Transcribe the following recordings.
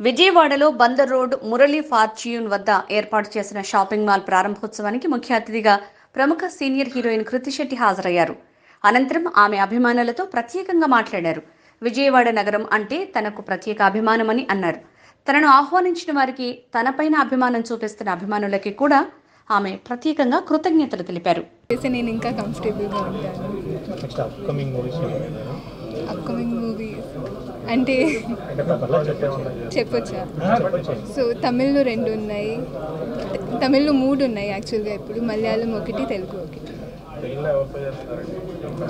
విజయవాడలో Bandar road Murali fortune వద్ద ఏర్పాటు చేసిన షాపింగ్ మాల్ ప్రారంభోత్సవానికి ముఖ్య అతిథిగా ప్రముఖ సీనియర్ హీరోయిన్ కృతి శెట్టి హాజరయ్యారు. అనంతరం ఆమె అభిమానులతో ప్రత్యేకంగా మాట్లాడారు. విజయవాడ నగరం అంటే తనకు ప్రత్యేక అభిమానమని అన్నారు. తనను ఆహ్వానించిన వారికి తనపైన అభిమానం చూపిస్తున్న అభిమానులకి కూడా ఆమె ప్రత్యేకంగా కృతజ్ఞతలు తెలిపారు. నేను ఇంకా కంఫర్టబుల్గా ఉంటాను. నెక్స్ట్ అప్కమింగ్ మూవీ అంటే చెప్పొచ్చా? సో తమిళ్ళో రెండు ఉన్నాయి. తమిళ్ళో మూడు ఉన్నాయి యాక్చువల్గా ఇప్పుడు. మలయాళం ఒకటి తెలుగు ఒకటి.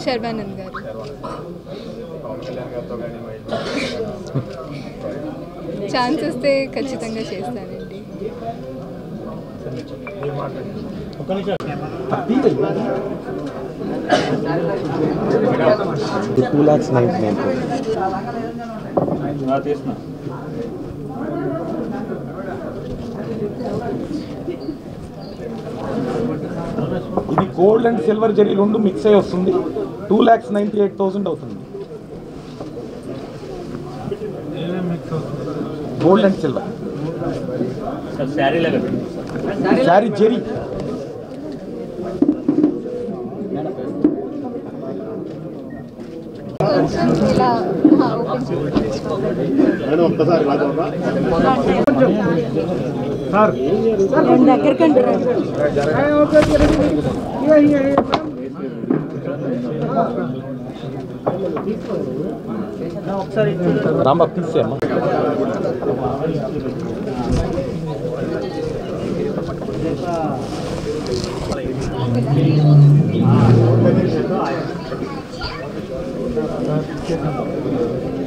శర్వానంద్ గారు. ఛాన్స్ వస్తే ఖచ్చితంగా చేస్తానండి. ఒక నిమిషం. ఒక టూ ల్యాక్స్ నైన్టీ నైన్ ఇది గోల్డ్ అండ్ సిల్వర్ జరీ రెండు మిక్స్ అయి వస్తుంది. Two lakhs ninety eight thousand అవుతుంది gold and silver sari zari. కొంచెం ఇలా ఓపెన్ మేడం 先生。